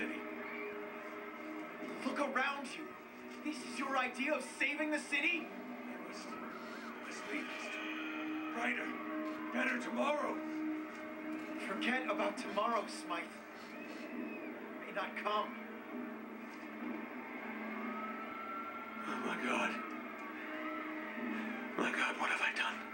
city. Look around you. This is your idea of saving the city? It was this brighter, better tomorrow. Forget about tomorrow, Smythe. It may not come. Oh my god. My god, what have I done?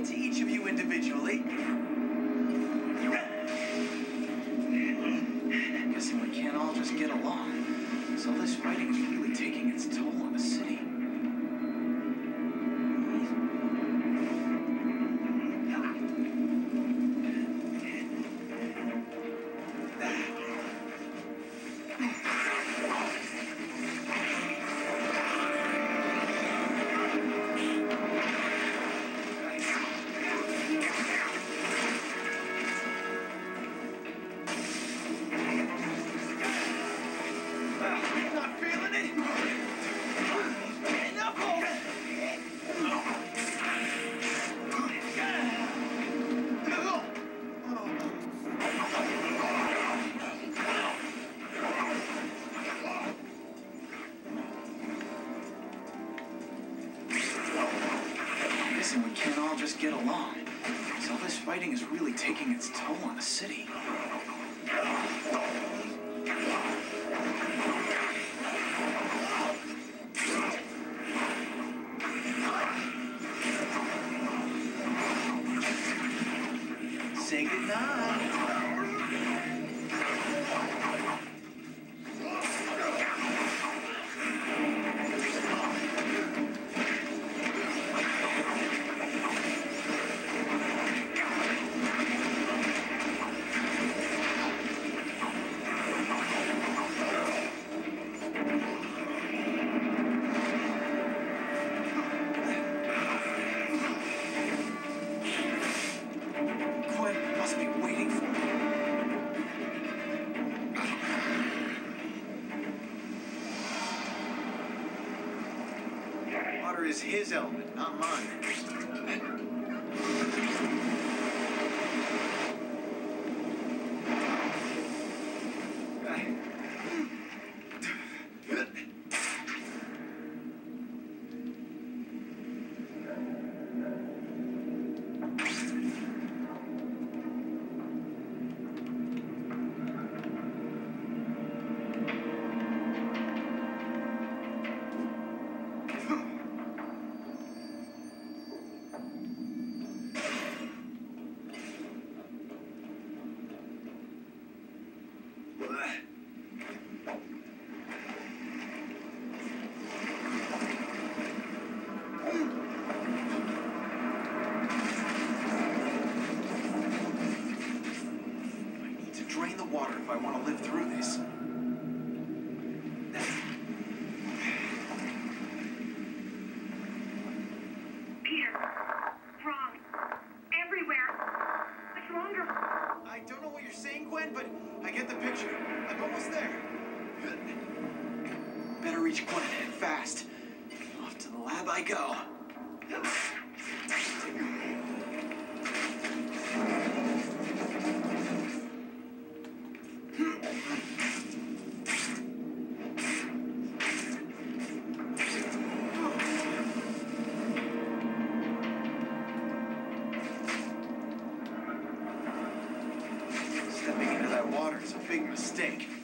it to each of you individually. Guessing we can't all just get along. So this writing's really taking its toll on the city. his own. I go. Stepping into that water is a big mistake.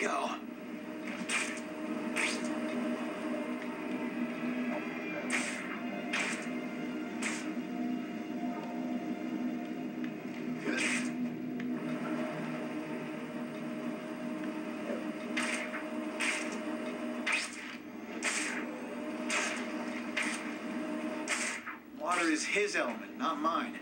Go. Water is his element, not mine.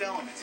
Fifth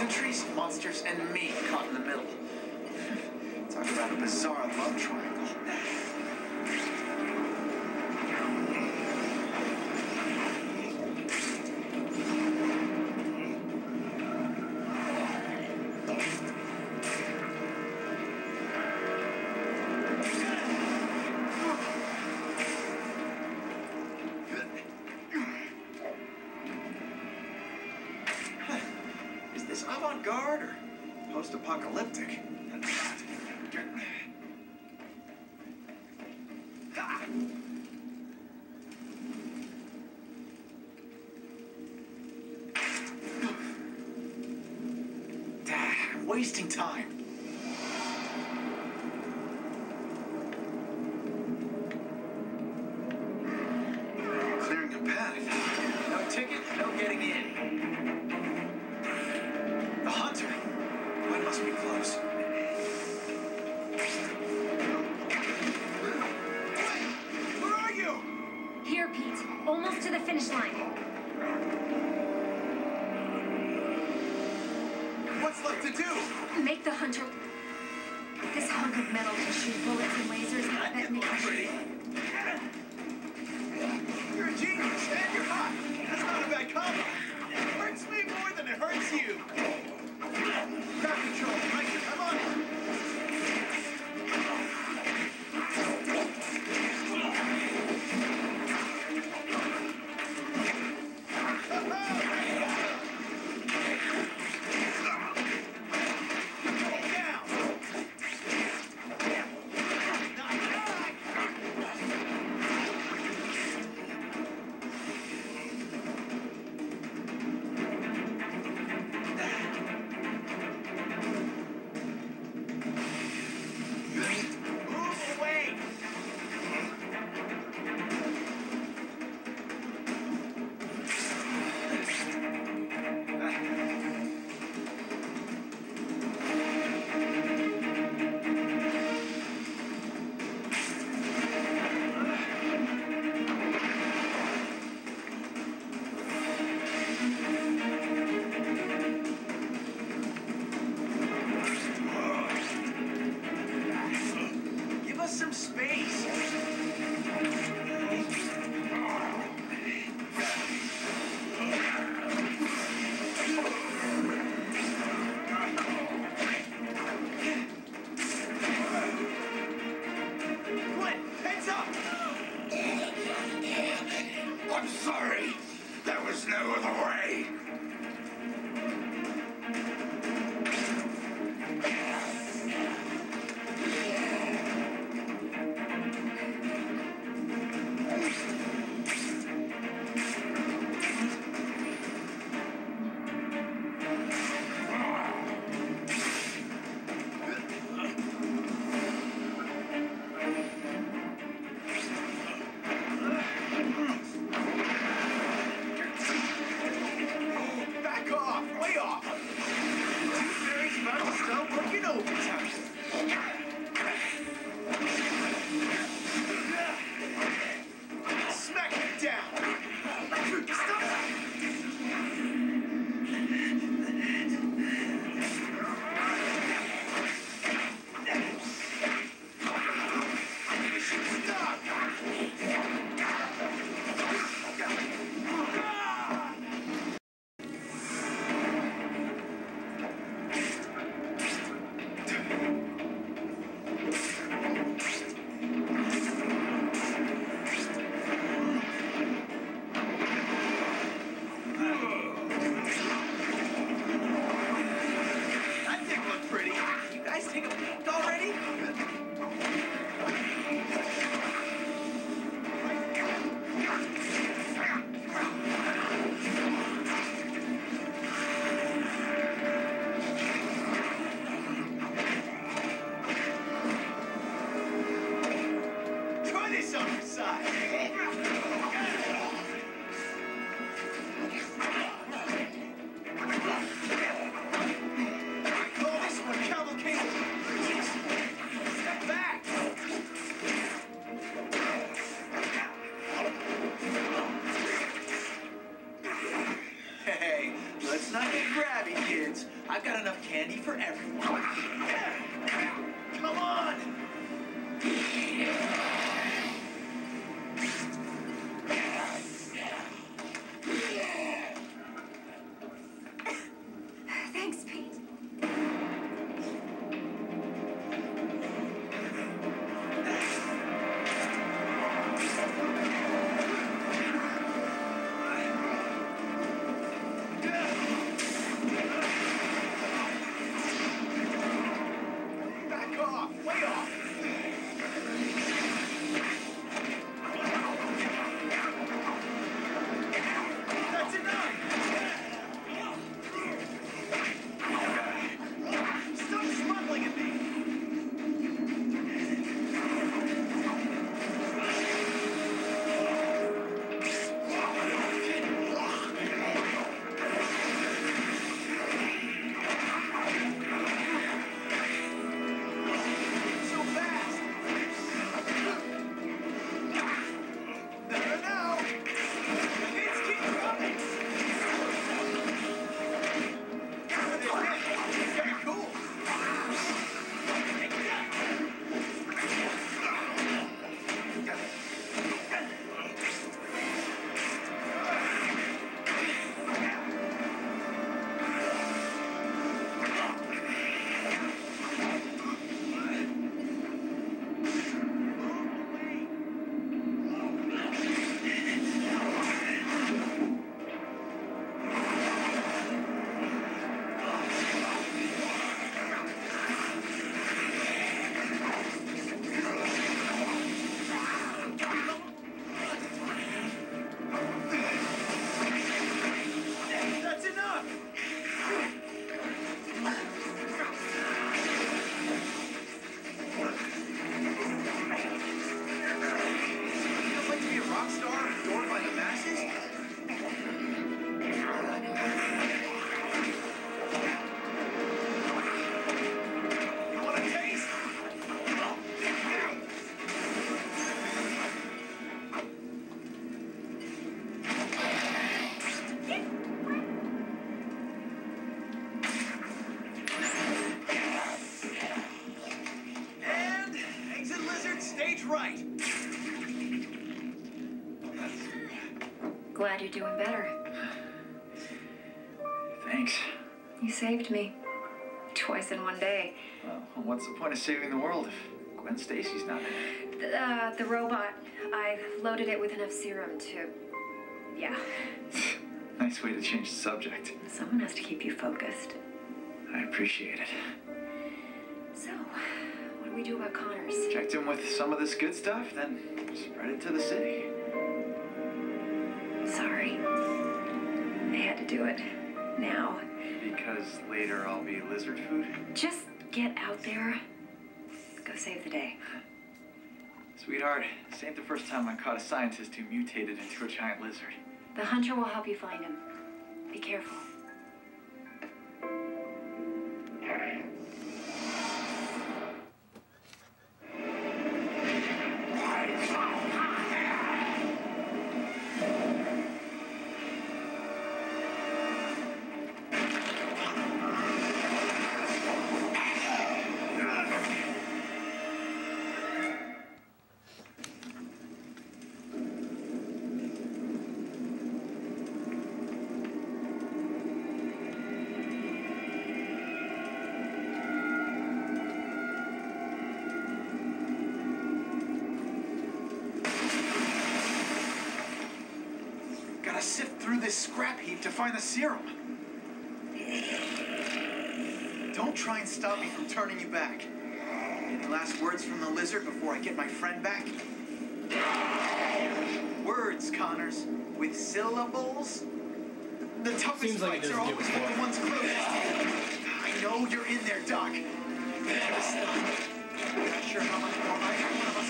Sentries, monsters, and me caught in the middle. Talk about a bizarre love triangle. Here, Pete. Almost to the finish line. What's left to do? Make the hunter. This hunk of metal can shoot bullets and lasers. I bet Nick. You're a genius and you're hot. That's not a bad combo. It hurts me more than it hurts you. What's the point of saving the world if Gwen Stacy's not in it? The, uh, the robot, I loaded it with enough serum to. Yeah. Nice way to change the subject. Someone has to keep you focused. I appreciate it. So, what do we do about Connors? Checked in with some of this good stuff, then spread it to the city. Sorry. I had to do it. Now. Because later I'll be lizard food. Just get out there. Go save the day. Sweetheart, this ain't the first time I caught a scientist who mutated into a giant lizard. The hunter will help you find him. Be careful. Sift through this scrap heap to find the serum. Don't try and stop me from turning you back. Any last words from the lizard before I get my friend back? Words, Connors, with syllables. The toughest Seems like fights are always with the ones closest. I know you're in there, Doc. I'm not sure how much more either one of us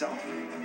myself.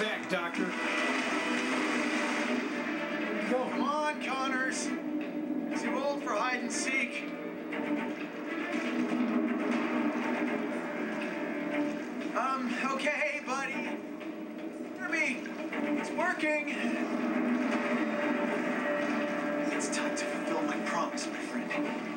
Back, Doctor. Come on, Connors. Too old for hide and seek. Um, okay, buddy. Kirby, it's working. It's time to fulfill my promise, my friend.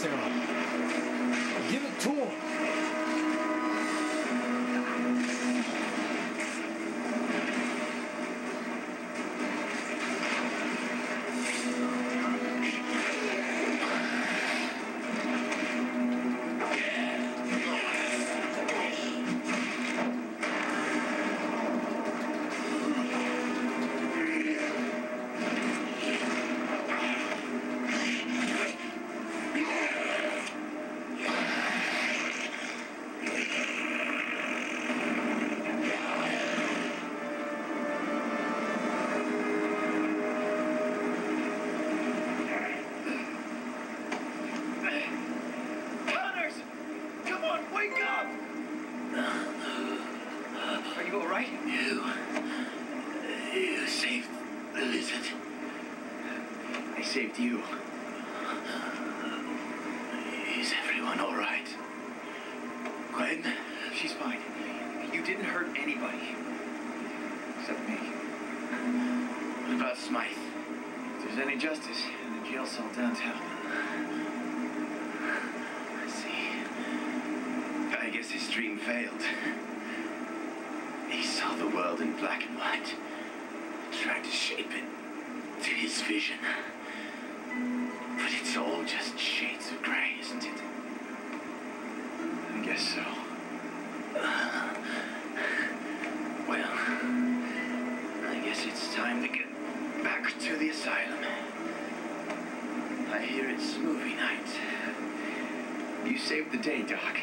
The about Smythe? If there's any justice in the jail cell downtown. I see. I guess his dream failed. He saw the world in black and white. Tried to shape it to his vision. Saved the day, Doc.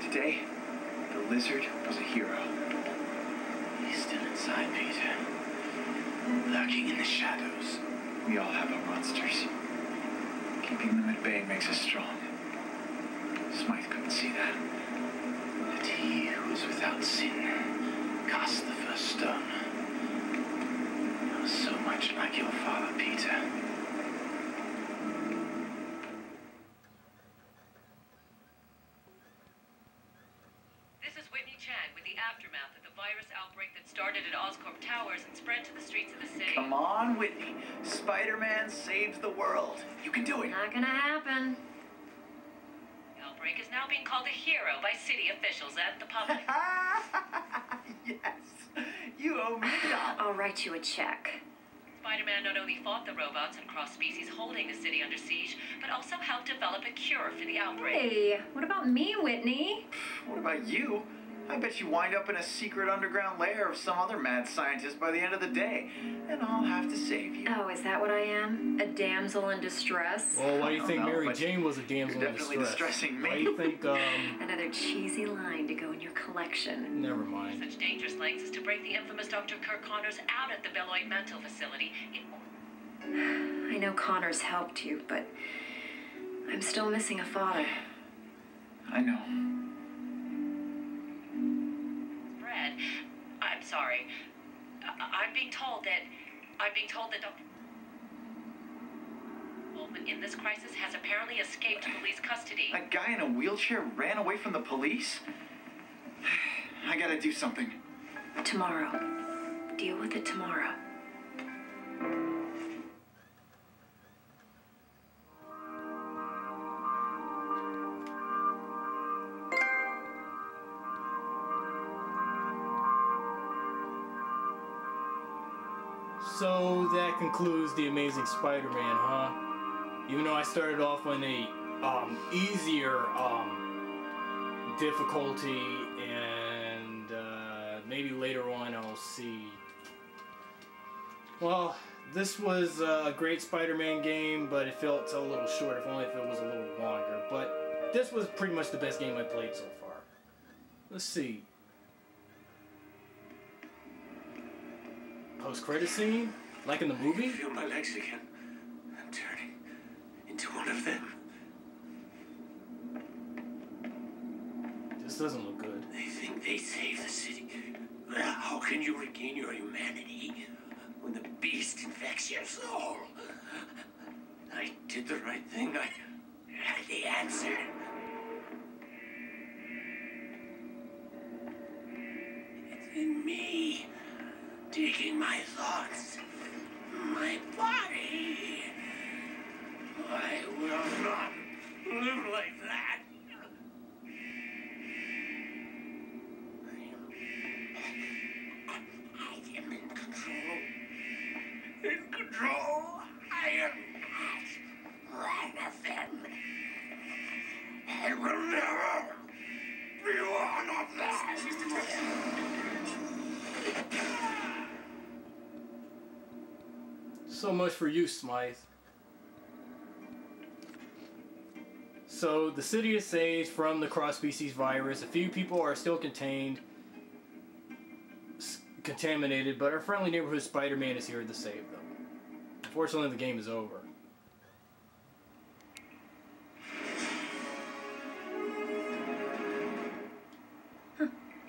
Today, the lizard was a hero. He's still inside, Peter. Lurking in the shadows. We all have our monsters. Keeping them at bay makes us strong. Smythe couldn't see that. But he who was without sin cast the first stone. So much like your father, Peter. Whitney Chang with the aftermath of the virus outbreak that started at Oscorp Towers and spread to the streets of the city. Come on, Whitney. Spider-Man saves the world. You can do it. Not gonna happen. The outbreak is now being called a hero by city officials and the public. yes. You owe me a dollar. I'll write you a check. Spider-Man not only fought the robots and cross species holding the city under siege, but also helped develop a cure for the outbreak. Hey, what about me, Whitney? What about you? I bet you wind up in a secret underground lair of some other mad scientist by the end of the day, and I'll have to save you. Oh, is that what I am? A damsel in distress? Well, why do you think know, Mary Jane was a damsel you're in definitely distress? distressing Why me. do you think, um, Another cheesy line to go in your collection. never mind. Such dangerous lengths as to break the infamous Dr. Curt Connors out at the Beloit Mental Facility. I know Connors helped you, but I'm still missing a father. I know. I'm sorry. I- I'm being told that I'm being told that Dr. Bowman in this crisis has apparently escaped police custody. A guy in a wheelchair ran away from the police? I gotta do something. Tomorrow. Deal with it tomorrow. Concludes the Amazing Spider-Man, huh? Even though I started off on a um, easier um, difficulty, and uh, maybe later on I'll see. Well, this was a great Spider-Man game, but it felt a little short. If only if it was a little longer. But this was pretty much the best game I played so far. Let's see. Post credit scene, like in the movie? I feel my legs again. I'm turning into one of them. This doesn't look good. They think they saved the city. How can you regain your humanity when the beast infects your soul? I did the right thing. I had the answer. So much for you, Smythe. So the city is saved from the cross-species virus. A few people are still contained, contaminated, but our friendly neighborhood Spider-Man is here to save them. Unfortunately, the game is over.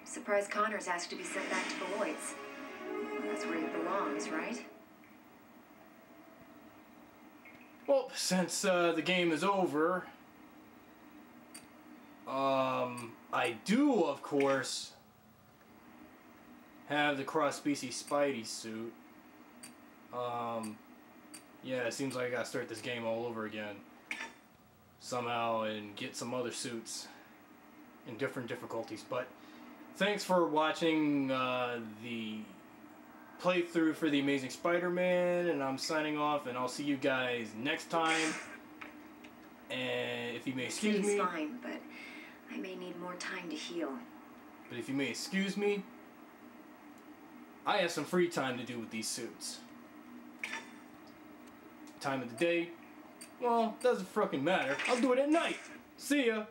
Surprised Connor's asked to be sent back to Beloit's. Well, that's where he belongs, right? Well, since uh, the game is over, um, I do, of course, have the cross-species Spidey suit. Um, yeah, it seems like I gotta start this game all over again somehow and get some other suits in different difficulties. But thanks for watching uh, the playthrough for the Amazing Spider-Man, and I'm signing off, and I'll see you guys next time. And if you may excuse He's me, fine, but I may need more time to heal. but if you may excuse me, I have some free time to do with these suits. Time of the day, well, doesn't fucking matter. I'll do it at night. See ya.